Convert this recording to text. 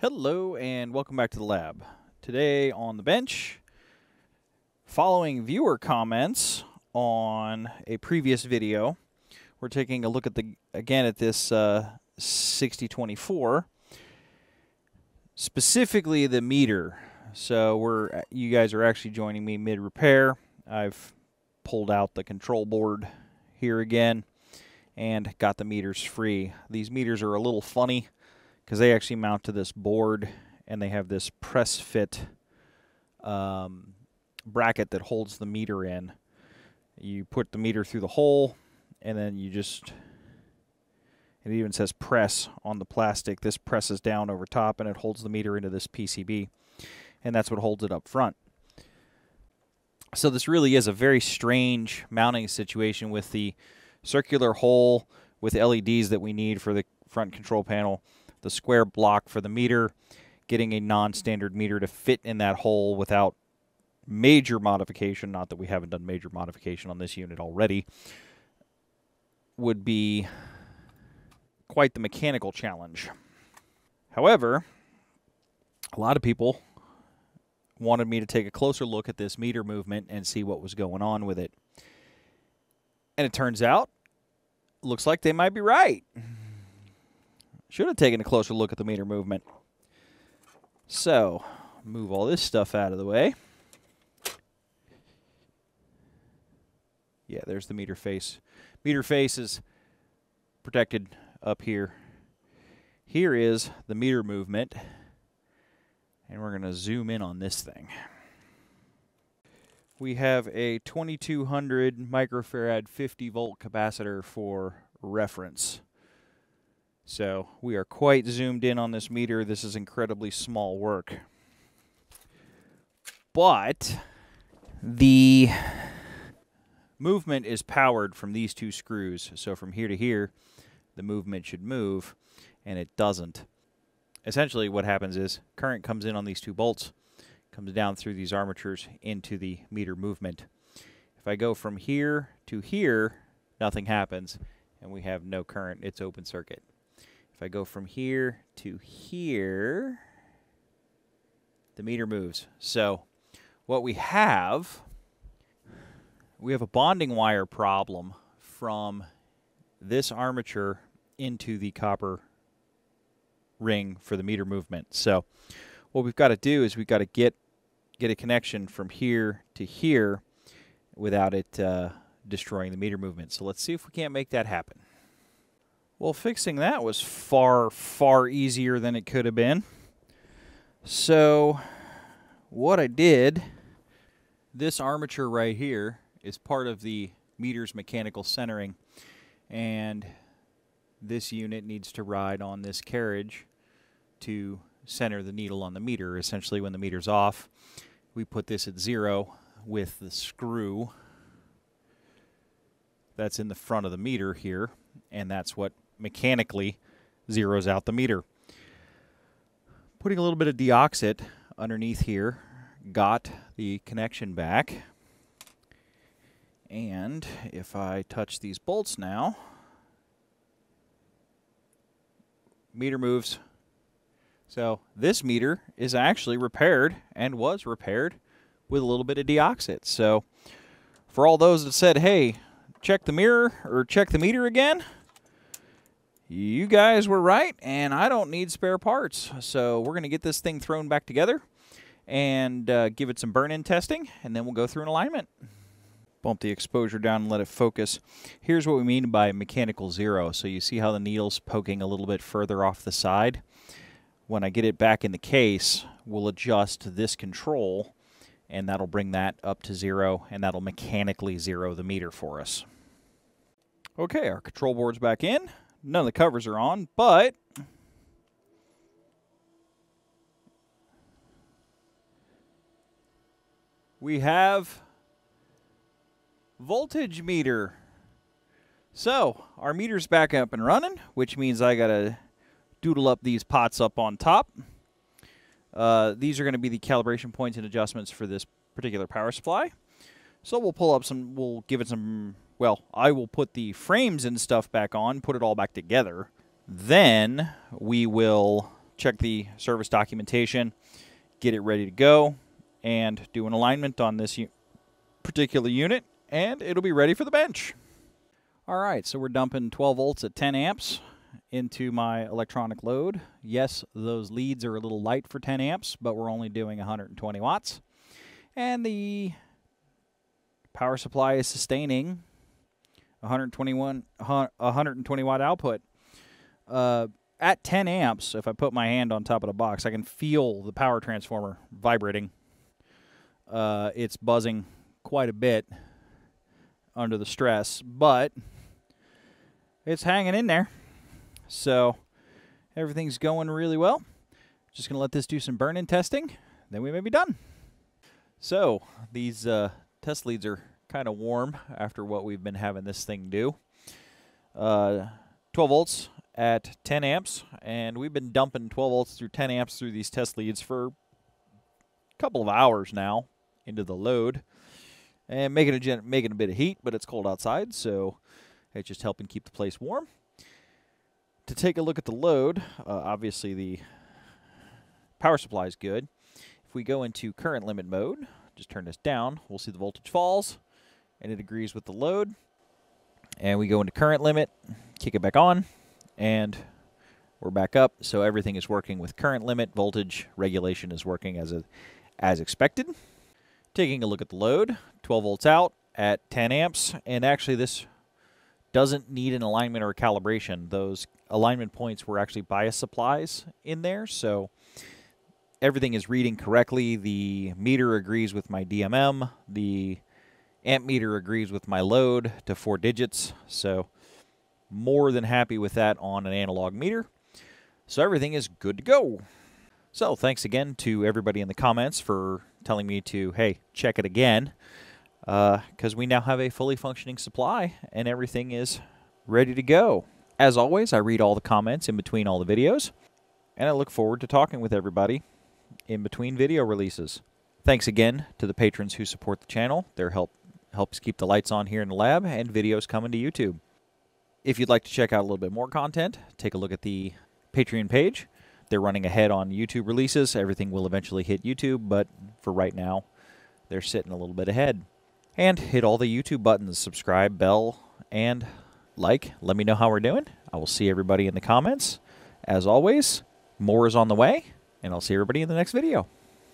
Hello and welcome back to the lab. Today on the bench, following viewer comments on a previous video, we're taking a look at the again at this uh, 6024, specifically the meter. So we're you guys are actually joining me mid repair. I've pulled out the control board here again and got the meters free. These meters are a little funny because they actually mount to this board and they have this press fit um, bracket that holds the meter in. You put the meter through the hole and then you just it even says press on the plastic. This presses down over top and it holds the meter into this PCB and that's what holds it up front. So this really is a very strange mounting situation with the circular hole with LEDs that we need for the front control panel, the square block for the meter, getting a non-standard meter to fit in that hole without major modification, not that we haven't done major modification on this unit already, would be quite the mechanical challenge. However, a lot of people wanted me to take a closer look at this meter movement and see what was going on with it. And it turns out, looks like they might be right. Should have taken a closer look at the meter movement. So, move all this stuff out of the way. Yeah, there's the meter face. Meter face is protected up here. Here is the meter movement. And we're going to zoom in on this thing. We have a 2200 microfarad 50 volt capacitor for reference. So we are quite zoomed in on this meter. This is incredibly small work. But the movement is powered from these two screws. So from here to here, the movement should move, and it doesn't essentially what happens is current comes in on these two bolts, comes down through these armatures into the meter movement. If I go from here to here, nothing happens, and we have no current. It's open circuit. If I go from here to here, the meter moves. So what we have, we have a bonding wire problem from this armature into the copper ring for the meter movement. So what we've got to do is we've got to get get a connection from here to here without it uh, destroying the meter movement. So let's see if we can't make that happen. Well, fixing that was far, far easier than it could have been. So what I did, this armature right here is part of the meter's mechanical centering. And this unit needs to ride on this carriage to center the needle on the meter. Essentially, when the meter's off, we put this at zero with the screw that's in the front of the meter here, and that's what mechanically zeroes out the meter. Putting a little bit of deoxit underneath here got the connection back. And if I touch these bolts now, meter moves. So this meter is actually repaired and was repaired with a little bit of deoxit. So for all those that said, hey, check the mirror or check the meter again, you guys were right, and I don't need spare parts. So we're going to get this thing thrown back together and uh, give it some burn-in testing, and then we'll go through an alignment bump the exposure down and let it focus. Here's what we mean by mechanical zero. So you see how the needle's poking a little bit further off the side? When I get it back in the case, we'll adjust this control and that'll bring that up to zero and that'll mechanically zero the meter for us. Okay, our control board's back in. None of the covers are on, but we have voltage meter. So our meter's back up and running, which means I got to doodle up these pots up on top. Uh, these are going to be the calibration points and adjustments for this particular power supply. So we'll pull up some, we'll give it some, well, I will put the frames and stuff back on, put it all back together. Then we will check the service documentation, get it ready to go, and do an alignment on this particular unit, and it'll be ready for the bench. All right, so we're dumping 12 volts at 10 amps into my electronic load. Yes, those leads are a little light for 10 amps, but we're only doing 120 watts. And the power supply is sustaining 121 120 watt output. Uh, at 10 amps, if I put my hand on top of the box, I can feel the power transformer vibrating. Uh, it's buzzing quite a bit under the stress, but it's hanging in there. So everything's going really well. Just going to let this do some burn-in testing, then we may be done. So these uh, test leads are kind of warm after what we've been having this thing do. Uh, 12 volts at 10 amps, and we've been dumping 12 volts through 10 amps through these test leads for a couple of hours now into the load, and making a making a bit of heat, but it's cold outside, so it's just helping keep the place warm. To take a look at the load, uh, obviously the power supply is good. If we go into current limit mode, just turn this down, we'll see the voltage falls, and it agrees with the load. And we go into current limit, kick it back on, and we're back up. So everything is working with current limit. Voltage regulation is working as, a, as expected. Taking a look at the load, 12 volts out at 10 amps. And actually this doesn't need an alignment or a calibration. Those alignment points were actually bias supplies in there. So everything is reading correctly. The meter agrees with my DMM. The amp meter agrees with my load to four digits. So more than happy with that on an analog meter. So everything is good to go. So thanks again to everybody in the comments for telling me to, hey, check it again. Because uh, we now have a fully functioning supply and everything is ready to go. As always, I read all the comments in between all the videos. And I look forward to talking with everybody in between video releases. Thanks again to the patrons who support the channel. Their help helps keep the lights on here in the lab and videos coming to YouTube. If you'd like to check out a little bit more content, take a look at the Patreon page. They're running ahead on YouTube releases. Everything will eventually hit YouTube, but for right now, they're sitting a little bit ahead. And hit all the YouTube buttons, subscribe, bell, and like. Let me know how we're doing. I will see everybody in the comments. As always, more is on the way, and I'll see everybody in the next video.